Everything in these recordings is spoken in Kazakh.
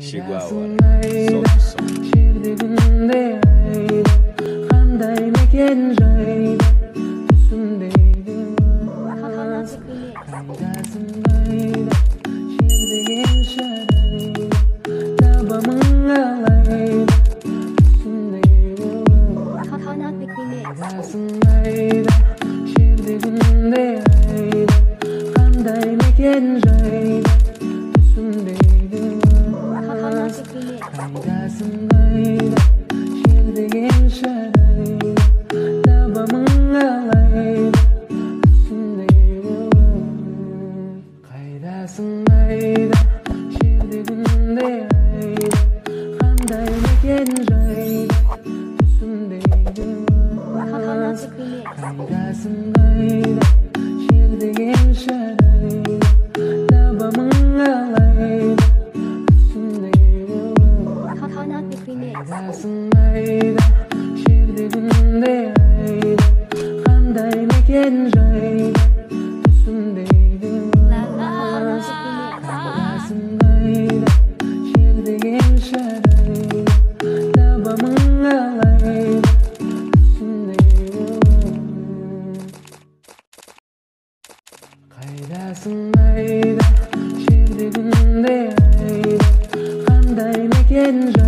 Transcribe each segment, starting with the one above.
习惯我了。好好拿去充电。好好拿去充电。Kaldasan gayda Şirdiğin şarayda Tabamın жазасын айда жөрдегінде айда қандай мекен жайда түсінбейді жазасын айда жердеген шарайда табамын алайда қайдасың айда жердегінде айда қандай мекен жай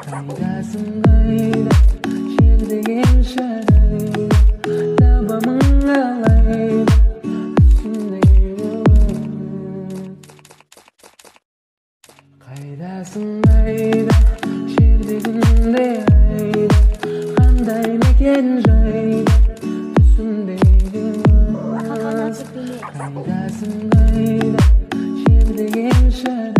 қайдасың қайда жер деген шарайда табамын қалайда қайдасың қайда жер дегенде айда қандай мекен жайда түсімдегі қайдасың қайда жер деген шарай